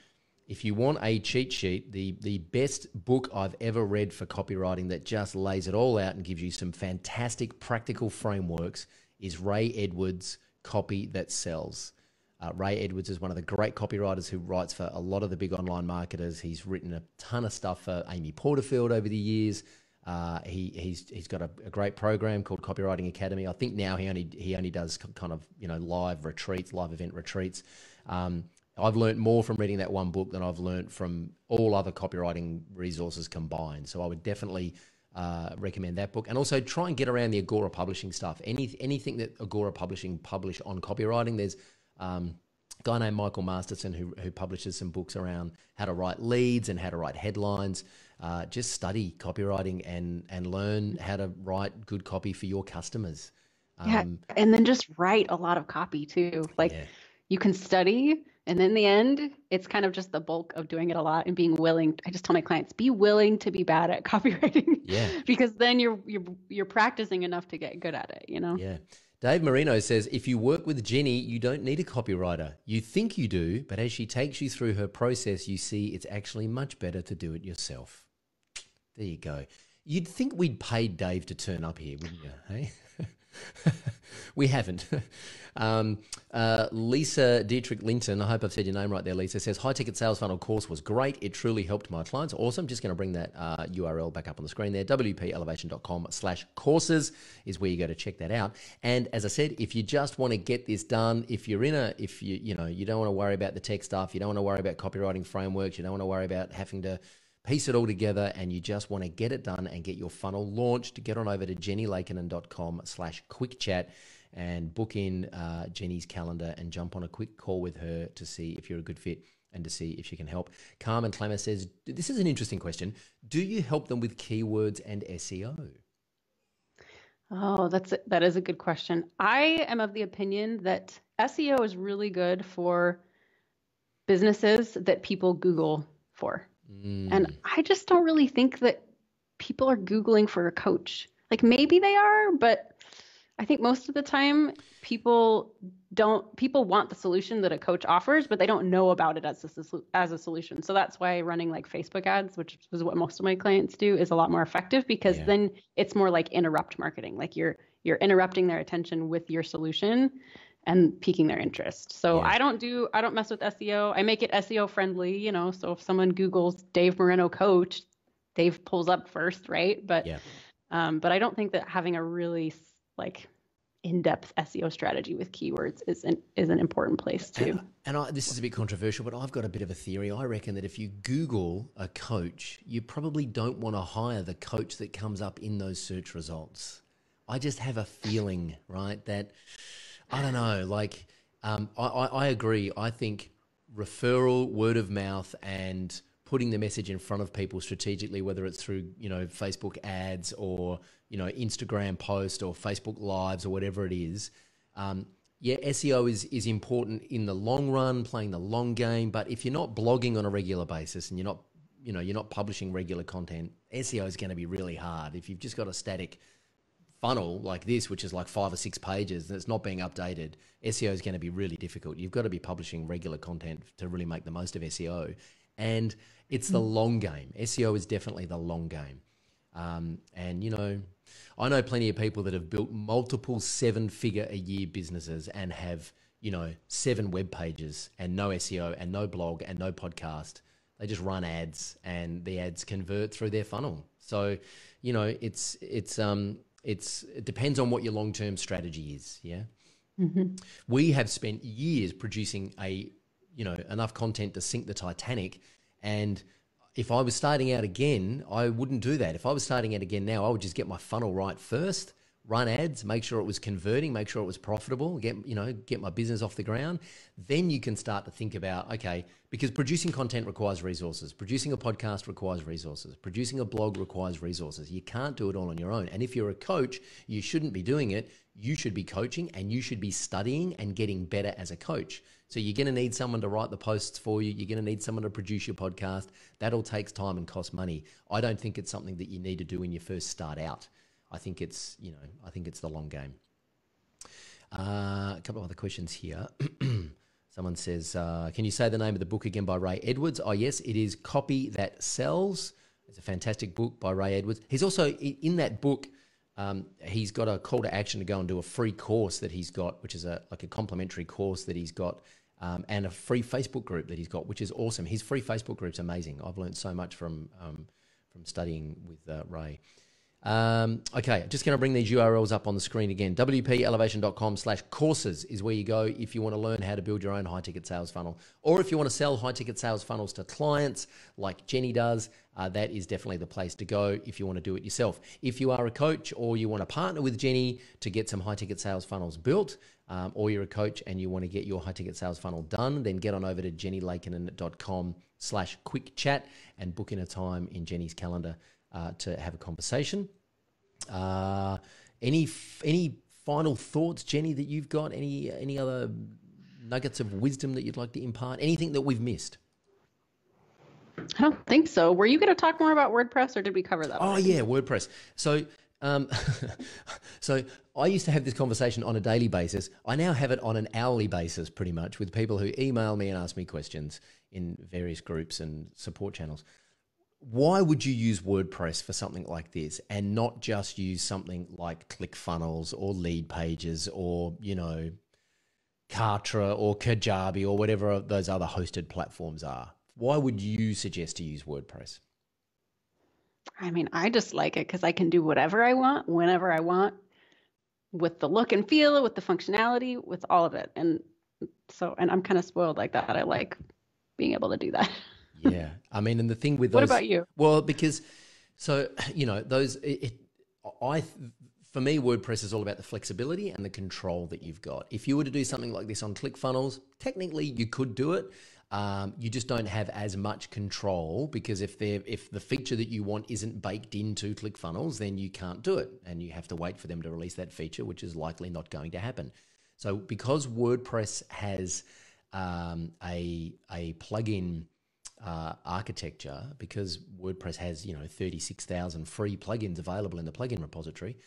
if you want a cheat sheet, the the best book I've ever read for copywriting that just lays it all out and gives you some fantastic practical frameworks is Ray Edwards' Copy That Sells. Uh, Ray Edwards is one of the great copywriters who writes for a lot of the big online marketers. He's written a ton of stuff for Amy Porterfield over the years. Uh, he he's he's got a, a great program called Copywriting Academy. I think now he only he only does kind of you know live retreats, live event retreats. Um, I've learned more from reading that one book than I've learned from all other copywriting resources combined. So I would definitely uh, recommend that book, and also try and get around the Agora publishing stuff. Any anything that Agora Publishing publish on copywriting, there's um, a guy named Michael Masterson who, who publishes some books around how to write leads and how to write headlines. Uh, just study copywriting and and learn how to write good copy for your customers. Yeah. Um, And then just write a lot of copy too. Like Yeah. you can study And in the end, it's kind of just the bulk of doing it a lot and being willing. I just tell my clients, be willing to be bad at copywriting. Yeah. because then you're you're you're practicing enough to get good at it, you know? Yeah. Dave Marino says if you work with Jenny, you don't need a copywriter. You think you do, but as she takes you through her process, you see it's actually much better to do it yourself. There you go. You'd think we'd paid Dave to turn up here, wouldn't you? Hey? we haven't. Um, uh, Lisa Dietrich Linton, I hope I've said your name right there, Lisa, says High Ticket Sales Funnel course was great. It truly helped my clients. Awesome. Just going to bring that uh, URL back up on the screen there. WPElevation.com slash courses is where you go to check that out. And as I said, if you just want to get this done, if you're in a, if you, you know, you don't want to worry about the tech stuff, you don't want to worry about copywriting frameworks, you don't want to worry about having to piece it all together and you just want to get it done and get your funnel launched, get on over to jennielakenan.com slash quick chat and book in uh, Jenny's calendar and jump on a quick call with her to see if you're a good fit and to see if she can help. Carmen Clemmer says, this is an interesting question. Do you help them with keywords and SEO? Oh, that's a, that is a good question. I am of the opinion that SEO is really good for businesses that people Google for. Mm. And I just don't really think that people are Googling for a coach. Like maybe they are, but I think most of the time people don't people want the solution that a coach offers, but they don't know about it as a, as a solution. So that's why running like Facebook ads, which is what most of my clients do, is a lot more effective because yeah. then it's more like interrupt marketing. Like you're you're interrupting their attention with your solution and piquing their interest. So yeah. I don't do I don't mess with SEO. I make it SEO friendly, you know. So if someone Googles Dave Marino coach, Dave pulls up first, right? But yeah. um, but I don't think that having a really like in-depth SEO strategy with keywords is an is an important place too. And, and I, this is a bit controversial, but I've got a bit of a theory. I reckon that if you Google a coach, you probably don't want to hire the coach that comes up in those search results. I just have a feeling, right, that I don't know. Like, um, I, I, I agree. I think referral, word of mouth, and putting the message in front of people strategically, whether it's through you know Facebook ads or you know Instagram post or Facebook lives or whatever it is. Um, yeah, SEO is is important in the long run, playing the long game. But if you're not blogging on a regular basis and you're not you know you're not publishing regular content, SEO is going to be really hard. If you've just got a static funnel like this, which is like five or six pages, and it's not being updated, SEO is going to be really difficult. You've got to be publishing regular content to really make the most of SEO. And it's the mm. long game. SEO is definitely the long game. Um, and, you know, I know plenty of people that have built multiple seven figure a year businesses and have, you know, seven web pages and no SEO and no blog and no podcast. They just run ads and the ads convert through their funnel. So, you know, it's, it's, um, it's it depends on what your long term strategy is. Yeah, mm-hmm. we have spent years producing a you know enough content to sink the Titanic, and if I was starting out again, I wouldn't do that. If I was starting out again now, I would just get my funnel right first run ads, make sure it was converting, make sure it was profitable, get you know, get my business off the ground. Then you can start to think about okay, because producing content requires resources. Producing a podcast requires resources. Producing a blog requires resources. You can't do it all on your own. And if you're a coach, you shouldn't be doing it. You should be coaching and you should be studying and getting better as a coach. So you're going to need someone to write the posts for you. You're going to need someone to produce your podcast. That all takes time and costs money. I don't think it's something that you need to do when you first start out. I think it's you know I think it's the long game. Uh, a couple of other questions here. Someone says, uh, "Can you say the name of the book again by Ray Edwards?" Oh yes, it is "Copy That Sells." It's a fantastic book by Ray Edwards. He's also in that book. Um, he's got a call to action to go and do a free course that he's got, which is a like a complimentary course that he's got, um, and a free Facebook group that he's got, which is awesome. His free Facebook group's amazing. I've learned so much from um, from studying with uh, Ray. Um, okay, just going to bring these URLs up on the screen again. WPElevation.com slash courses is where you go if you want to learn how to build your own high ticket sales funnel. Or if you want to sell high ticket sales funnels to clients like Jenny does, uh, that is definitely the place to go if you want to do it yourself. If you are a coach or you want to partner with Jenny to get some high ticket sales funnels built, um, or you're a coach and you want to get your high ticket sales funnel done, then get on over to jennielakenan.com slash quick chat and book in a time in Jenny's calendar uh, to have a conversation. Uh, any any final thoughts, Jenny, that you've got? Any any other nuggets of wisdom that you'd like to impart? Anything that we've missed? I don't think so. Were you going to talk more about WordPress, or did we cover that? Oh already? yeah, WordPress. So, um, so I used to have this conversation on a daily basis. I now have it on an hourly basis, pretty much, with people who email me and ask me questions in various groups and support channels. Why would you use WordPress for something like this, and not just use something like ClickFunnels or Lead Pages or you know, Kartra or Kajabi or whatever those other hosted platforms are? Why would you suggest to use WordPress? I mean, I just like it because I can do whatever I want, whenever I want, with the look and feel, with the functionality, with all of it. And so, and I'm kind of spoiled like that. I like being able to do that. yeah, I mean, and the thing with what about you? Well, because so you know those, it, it, I for me, WordPress is all about the flexibility and the control that you've got. If you were to do something like this on ClickFunnels, technically you could do it. Um, you just don't have as much control because if they if the feature that you want isn't baked into ClickFunnels, then you can't do it, and you have to wait for them to release that feature, which is likely not going to happen. So because WordPress has um, a a plugin uh, architecture, because WordPress has you know thirty six thousand free plugins available in the plugin repository,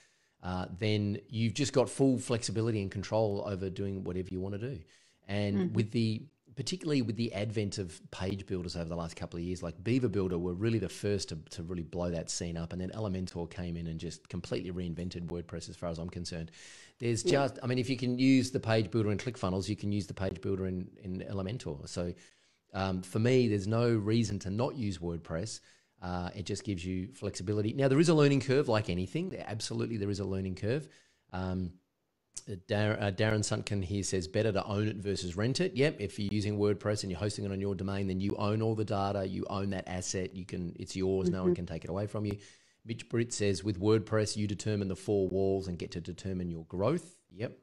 uh, then you've just got full flexibility and control over doing whatever you want to do. And mm-hmm. with the particularly with the advent of page builders over the last couple of years, like Beaver Builder were really the first to, to really blow that scene up. And then Elementor came in and just completely reinvented WordPress as far as I'm concerned. There's yeah. just, I mean, if you can use the page builder in ClickFunnels, you can use the page builder in, in Elementor. So um, for me, there's no reason to not use WordPress. Uh, it just gives you flexibility. Now, there is a learning curve like anything. Absolutely, there is a learning curve. Um, Dar- uh, Darren Sunken here says better to own it versus rent it. Yep, if you're using WordPress and you're hosting it on your domain, then you own all the data, you own that asset. You can, it's yours. Mm-hmm. No one mm-hmm. can take it away from you. Mitch Britt says with WordPress, you determine the four walls and get to determine your growth. Yep,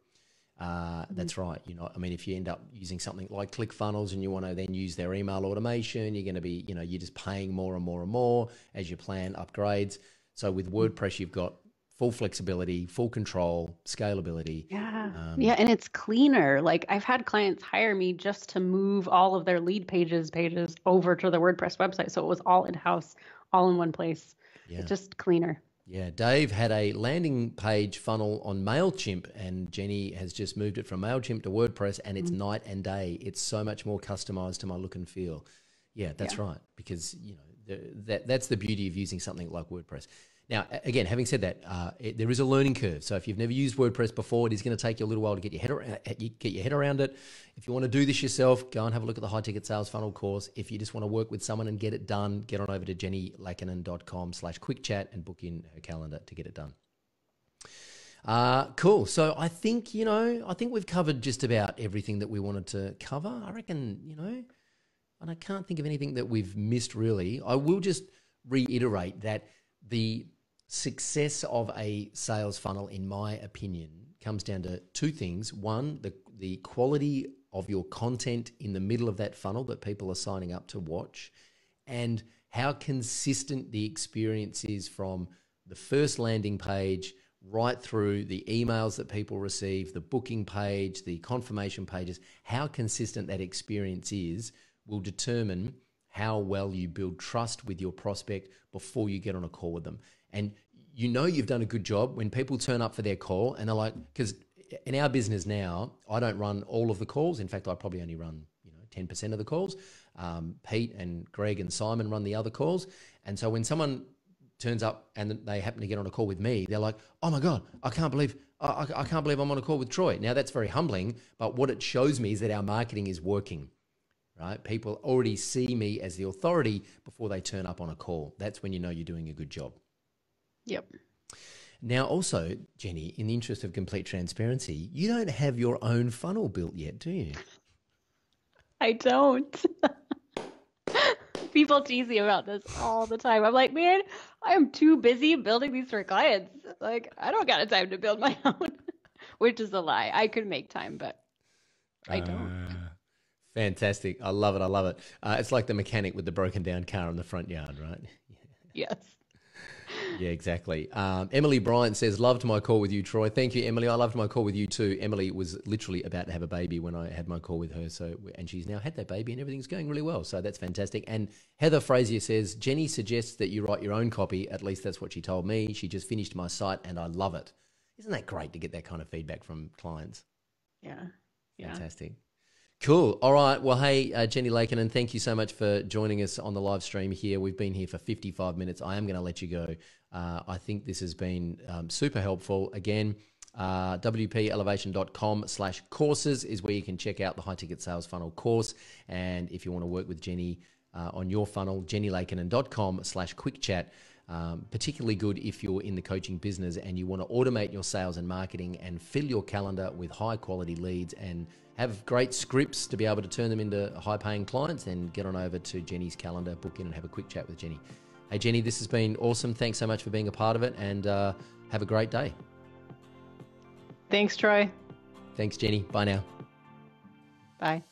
uh, mm-hmm. that's right. You know, I mean, if you end up using something like ClickFunnels and you want to then use their email automation, you're going to be, you know, you're just paying more and more and more as your plan upgrades. So with mm-hmm. WordPress, you've got full flexibility, full control, scalability. Yeah. Um, yeah. And it's cleaner. Like I've had clients hire me just to move all of their lead pages pages over to the WordPress website. So it was all in house, all in one place. Yeah. It's just cleaner. Yeah, Dave had a landing page funnel on MailChimp, and Jenny has just moved it from MailChimp to WordPress, and it's mm-hmm. night and day. It's so much more customized to my look and feel. Yeah, that's yeah. right. Because, you know, the, that, that's the beauty of using something like WordPress. Now, again, having said that, uh, it, there is a learning curve. So if you've never used WordPress before, it is going to take you a little while to get your head around, get your head around it. If you want to do this yourself, go and have a look at the high ticket sales funnel course. If you just want to work with someone and get it done, get on over to jennielakenan.com slash quick chat and book in her calendar to get it done. Uh, cool. So I think, you know, I think we've covered just about everything that we wanted to cover. I reckon, you know, and I can't think of anything that we've missed really. I will just reiterate that the success of a sales funnel, in my opinion, comes down to two things. One, the, the quality of your content in the middle of that funnel that people are signing up to watch, and how consistent the experience is from the first landing page right through the emails that people receive, the booking page, the confirmation pages, how consistent that experience is will determine how well you build trust with your prospect before you get on a call with them. And you know you've done a good job when people turn up for their call and they're like, because in our business now, I don't run all of the calls. In fact, I probably only run you know ten percent of the calls. Um, Pete and Greg and Simon run the other calls. And so when someone turns up and they happen to get on a call with me, they're like, "Oh my god, I can't believe I, I can't believe I'm on a call with Troy." Now that's very humbling, but what it shows me is that our marketing is working. Right? People already see me as the authority before they turn up on a call. That's when you know you're doing a good job. Yep. Now, also, Jenny, in the interest of complete transparency, you don't have your own funnel built yet, do you? I don't. People tease me about this all the time. I'm like, man, I am too busy building these for clients. Like, I don't got a time to build my own, which is a lie. I could make time, but I don't. Uh, fantastic. I love it. I love it. Uh, it's like the mechanic with the broken down car in the front yard, right? yes. Yeah, exactly. Um, Emily Bryant says, Loved my call with you, Troy. Thank you, Emily. I loved my call with you too. Emily was literally about to have a baby when I had my call with her. So, and she's now had that baby and everything's going really well. So that's fantastic. And Heather Frazier says, Jenny suggests that you write your own copy. At least that's what she told me. She just finished my site and I love it. Isn't that great to get that kind of feedback from clients? Yeah. yeah. Fantastic. Cool. All right. Well, hey, uh, Jenny Lakenan thank you so much for joining us on the live stream here. We've been here for 55 minutes. I am going to let you go. Uh, I think this has been um, super helpful. Again, uh, wpelevation.com slash courses is where you can check out the high ticket sales funnel course. And if you want to work with Jenny uh, on your funnel, jennielakenan.com slash quick chat. Um, particularly good if you're in the coaching business and you want to automate your sales and marketing and fill your calendar with high quality leads and have great scripts to be able to turn them into high paying clients, then get on over to Jenny's calendar, book in and have a quick chat with Jenny. Hey, Jenny, this has been awesome. Thanks so much for being a part of it and uh, have a great day. Thanks, Troy. Thanks, Jenny. Bye now. Bye.